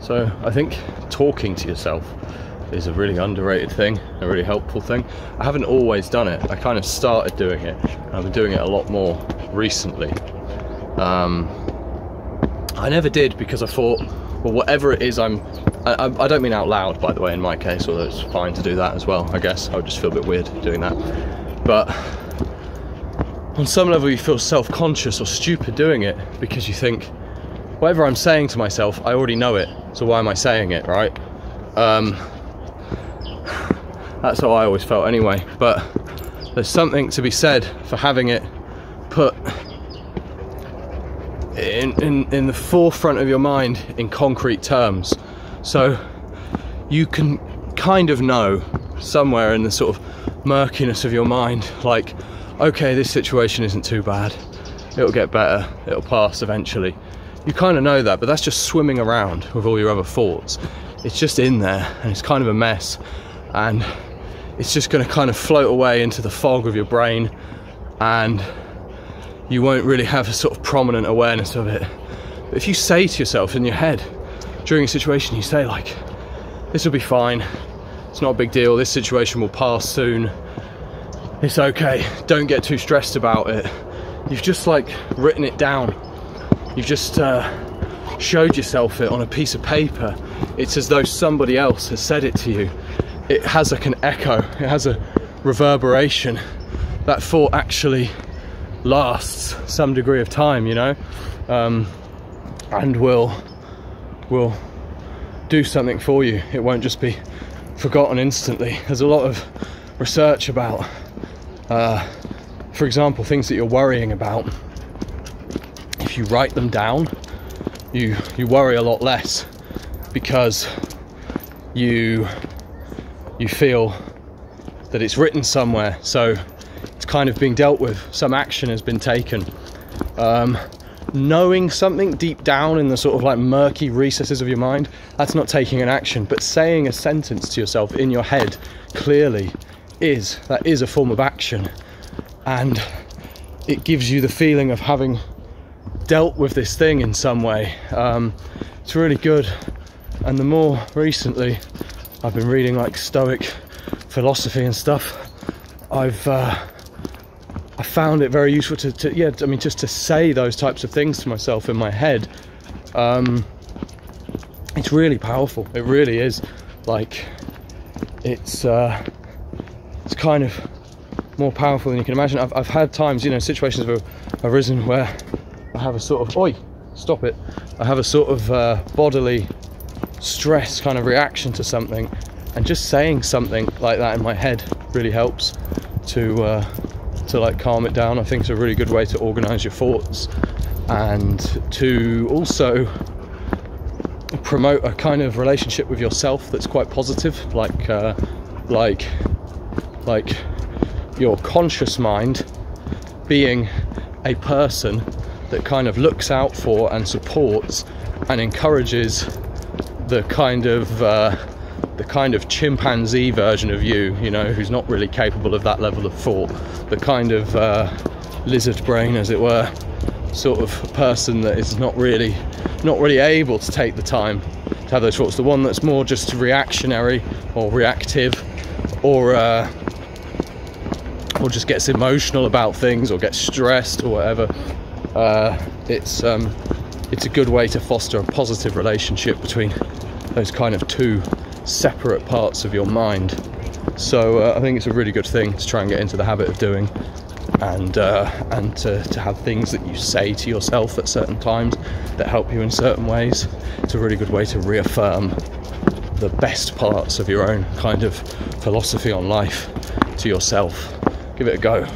So I think talking to yourself is a really underrated thing, a really helpful thing. I haven't always done it. I kind of started doing it. I've been doing it a lot more recently. Um, I never did because I thought, well, whatever it is, I'm. I, I don't mean out loud, by the way, in my case, although it's fine to do that as well. I guess I would just feel a bit weird doing that. But on some level, you feel self-conscious or stupid doing it because you think, whatever I'm saying to myself, I already know it. So why am I saying it, right? Um, that's how I always felt anyway. But there's something to be said for having it put in, in, in the forefront of your mind in concrete terms. So you can kind of know somewhere in the sort of murkiness of your mind, like, okay, this situation isn't too bad. It'll get better. It'll pass eventually. You kind of know that, but that's just swimming around with all your other thoughts. It's just in there and it's kind of a mess. And it's just going to kind of float away into the fog of your brain and you won't really have a sort of prominent awareness of it. But if you say to yourself in your head during a situation, you say, like, this will be fine, it's not a big deal, this situation will pass soon, it's okay, don't get too stressed about it. You've just like written it down, you've just uh, showed yourself it on a piece of paper. It's as though somebody else has said it to you. It has like an echo, it has a reverberation. That thought actually lasts some degree of time, you know, um, and will will do something for you. It won't just be forgotten instantly. There's a lot of research about, uh, for example, things that you're worrying about. You write them down, you you worry a lot less because you you feel that it's written somewhere. So it's kind of being dealt with. Some action has been taken. Um, knowing something deep down in the sort of like murky recesses of your mind, that's not taking an action. But saying a sentence to yourself in your head clearly is that is a form of action, and it gives you the feeling of having dealt with this thing in some way. Um, it's really good. And the more recently I've been reading like Stoic philosophy and stuff, I've uh, I found it very useful to, to, yeah I mean just to say those types of things to myself in my head um, it's really powerful it really is like it's uh, it's kind of more powerful than you can imagine I've, I've had times you know situations have arisen where I have a sort of oi stop it I have a sort of uh, bodily stress kind of reaction to something and just saying something like that in my head really helps to uh, to like calm it down. I think it's a really good way to organize your thoughts and to also promote a kind of relationship with yourself that's quite positive, like uh, like like your conscious mind being a person that kind of looks out for and supports and encourages the kind of uh, the kind of chimpanzee version of you, you know, who's not really capable of that level of thought, the kind of uh, lizard brain, as it were, sort of person that is not really, not really able to take the time to have those thoughts. The one that's more just reactionary or reactive, or uh, or just gets emotional about things or gets stressed or whatever. Uh, it's um, it's a good way to foster a positive relationship between those kind of two separate parts of your mind. So uh, I think it's a really good thing to try and get into the habit of doing, and uh, and to, to have things that you say to yourself at certain times that help you in certain ways. It's a really good way to reaffirm the best parts of your own kind of philosophy on life to yourself. Give it a go.